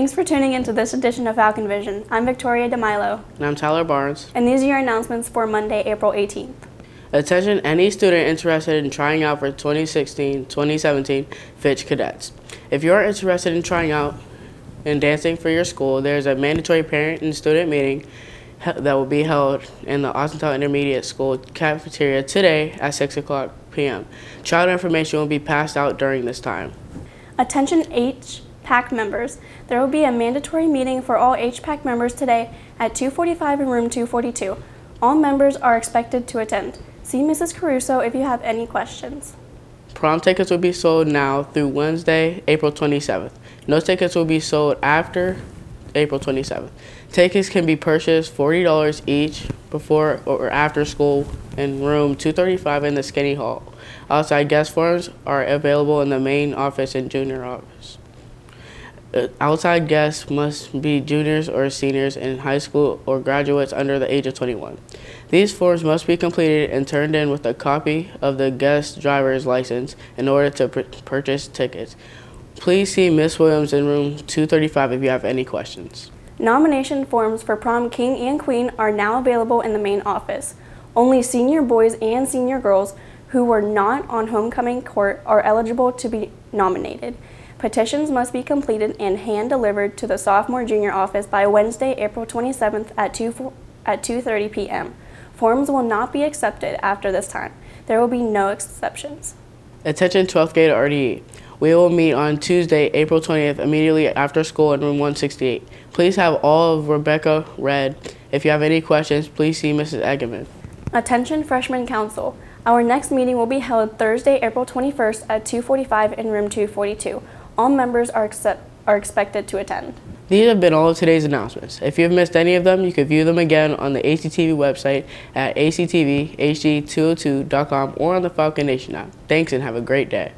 Thanks for tuning into this edition of Falcon Vision. I'm Victoria DeMilo, And I'm Tyler Barnes. and these are your announcements for Monday, April 18th. Attention any student interested in trying out for 2016-2017 Fitch Cadets. If you are interested in trying out in dancing for your school, there's a mandatory parent and student meeting that will be held in the Austintown Intermediate School cafeteria today at 6 o'clock p.m. Child information will be passed out during this time. Attention HPAC members. There will be a mandatory meeting for all HPAC members today at 245 in room 242. All members are expected to attend. See Mrs. Caruso if you have any questions. Prom tickets will be sold now through Wednesday, April 27th. No tickets will be sold after April 27th. Tickets can be purchased $40 each before or after school in room 235 in the Skinny Hall. Outside guest forms are available in the main office and junior office. Uh, Outside guests must be juniors or seniors in high school or graduates under the age of 21. These forms must be completed and turned in with a copy of the guest driver's license in order to pur- purchase tickets. Please see Miss Williams in room 235 if you have any questions. Nomination forms for prom king and queen are now available in the main office. Only senior boys and senior girls who were not on homecoming court are eligible to be nominated. Petitions must be completed and hand delivered to the sophomore junior office by Wednesday, April 27th at 2 at 2:30 p.m. Forms will not be accepted after this time. There will be no exceptions. Attention 12th grade RDE. We will meet on Tuesday, April 20th, immediately after school in room 168. Please have all of Rebecca read. If you have any questions, please see Mrs. Eggerman. Attention freshman council. Our next meeting will be held Thursday, April 21st at 2:45 in room 242. All members are accept, are expected to attend. These have been all of today's announcements. If you have missed any of them, you can view them again on the ACTV website at actvhd202.com or on the Falcon Nation app. Thanks and have a great day.